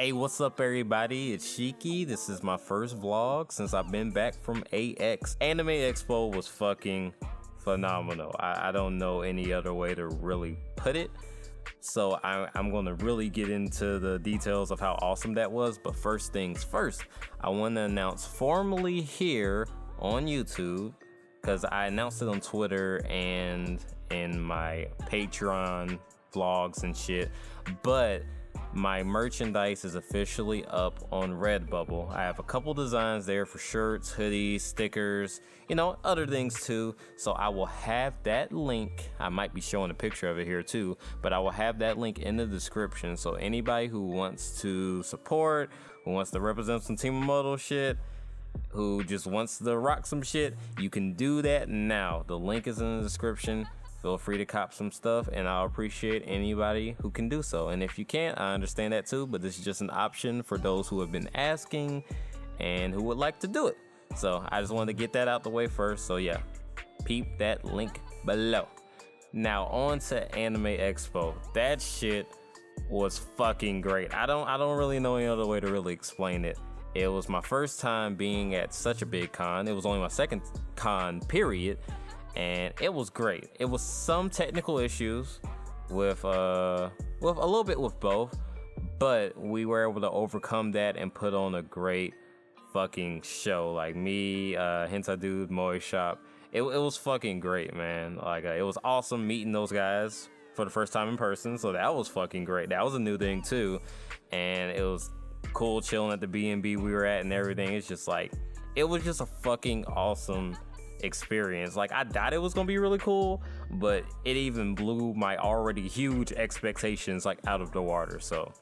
Hey, what's up, everybody? It's Shiki. This is my first vlog since I've been back from AX. Anime Expo was fucking phenomenal. I, I don't know any other way to really put it. So I, I'm going to really get into the details of how awesome that was. But first things first, I want to announce formally here on YouTube because I announced it on Twitter and in my Patreon vlogs and shit. But my merchandise is officially up on Redbubble. I have a couple designs there for shirts, hoodies, stickers, you know, other things too. So I will have that link. I might be showing a picture of it here too, but I will have that link in the description. So anybody who wants to support, who wants to represent some Team Imouto shit, who just wants to rock some shit, you can do that now. The link is in the description feel free to cop some stuff and I'll appreciate anybody who can do so. And if you can't, I understand that too, but this is just an option for those who have been asking and who would like to do it. So I just wanted to get that out the way first. So yeah, peep that link below. Now on to Anime Expo. That shit was fucking great. I don't I don't really know any other way to really explain it. It was my first time being at such a big con. It was only my second con period and it was great. It was some technical issues with uh with a little bit with both, but we were able to overcome that and put on a great fucking show. Like me, uh Dude, Moe Shop. It, it was fucking great, man. Like uh, it was awesome meeting those guys for the first time in person. So that was fucking great. That was a new thing too, and it was cool chilling at the B and B we were at and everything. It's just like it was just a fucking awesome experience. Like I thought it was gonna be really cool, but it even blew my already huge expectations like out of the water. So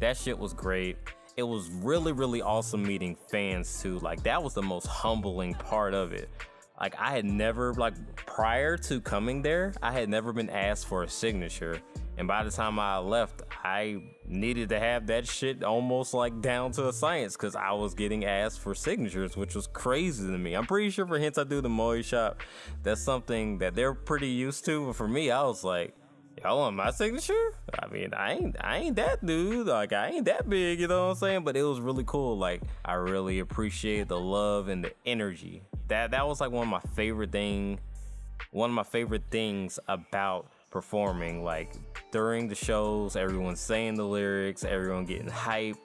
that shit was great. It was really, really awesome meeting fans too. Like that was the most humbling part of it. Like I had never like prior to coming there, I had never been asked for a signature. And by the time I left, I needed to have that shit almost like down to a science because I was getting asked for signatures, which was crazy to me. I'm pretty sure for hints I do the Moe Shop, that's something that they're pretty used to. But for me, I was like, y'all want my signature? I mean, I ain't I ain't that dude. Like I ain't that big, you know what I'm saying? But it was really cool. Like I really appreciate the love and the energy. That that was like one of my favorite thing one of my favorite things about performing. Like during the shows, everyone saying the lyrics, everyone getting hyped.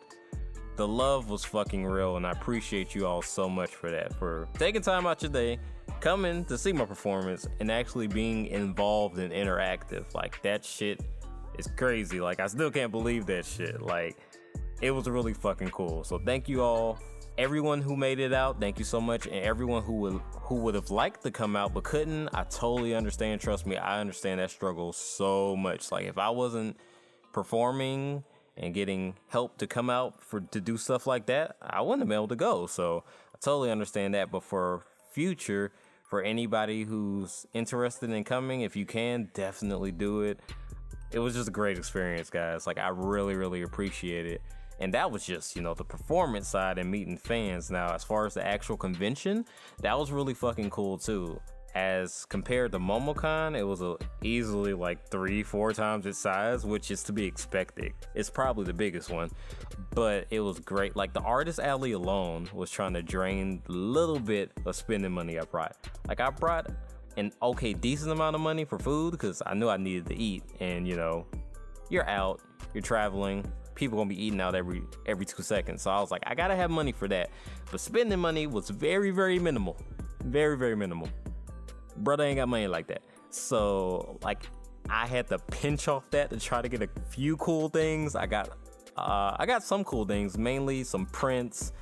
The love was fucking real, and I appreciate you all so much for that. For taking time out your day, coming to see my performance, and actually being involved and interactive. Like that shit is crazy. Like I still can't believe that shit. Like it was really fucking cool. So thank you all everyone who made it out, thank you so much. And everyone who would who would have liked to come out but couldn't, I totally understand. Trust me, I understand that struggle so much. Like if I wasn't performing and getting help to come out for to do stuff like that, I wouldn't have been able to go. So I totally understand that. But for future, for anybody who's interested in coming, if you can, definitely do it. It was just a great experience, guys. Like I really, really appreciate it. And that was just, you know, the performance side and meeting fans. Now, as far as the actual convention, that was really fucking cool too. As compared to MomoCon, it was a, easily like three, four times its size, which is to be expected. It's probably the biggest one, but it was great. Like the artist alley alone was trying to drain a little bit of spending money I brought. Like I brought an okay, decent amount of money for food because I knew I needed to eat. And you know, you're out, you're traveling, people gonna be eating out every every two seconds. So I was like, I gotta have money for that. But spending money was very, very minimal. Very, very minimal. Brother ain't got money like that. So like I had to pinch off that to try to get a few cool things. I got uh, I got some cool things, mainly some prints,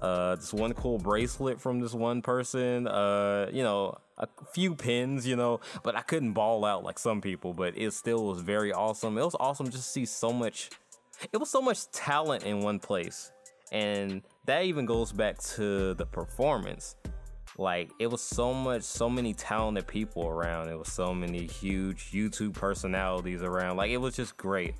uh, this one cool bracelet from this one person, uh, you know, a few pins, you know, but I couldn't ball out like some people, but it still was very awesome. It was awesome just to see so much it was so much talent in one place. And that even goes back to the performance. Like it was so much, so many talented people around. It was so many huge YouTube personalities around. Like it was just great.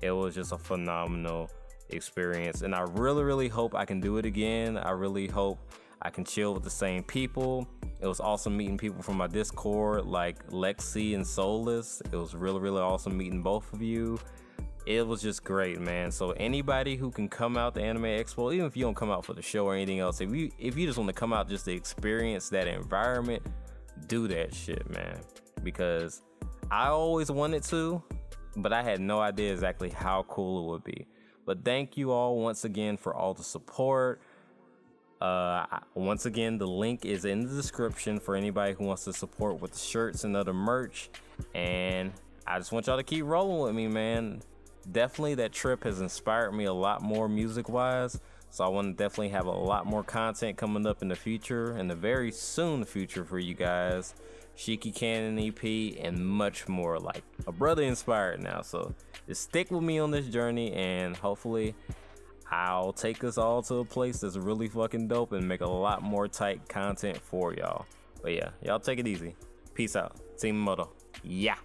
It was just a phenomenal experience. And I really, really hope I can do it again. I really hope I can chill with the same people. It was awesome meeting people from my Discord like Lexi and Solus. It was really, really awesome meeting both of you. It was just great, man. So anybody who can come out to Anime Expo, even if you don't come out for the show or anything else, if you if you just want to come out just to experience that environment, do that shit, man. Because I always wanted to, but I had no idea exactly how cool it would be. But thank you all once again for all the support. Uh, once again, the link is in the description for anybody who wants to support with the shirts and other merch. And I just want y'all to keep rolling with me, man definitely that trip has inspired me a lot more music wise. So I want to definitely have a lot more content coming up in the future, in the very soon future for you guys. Shiki Cannon EP and much more like a brother inspired now. So just stick with me on this journey and hopefully I'll take us all to a place that's really fucking dope and make a lot more tight content for y'all. But yeah, y'all take it easy. Peace out. Team Imouto. Yeah.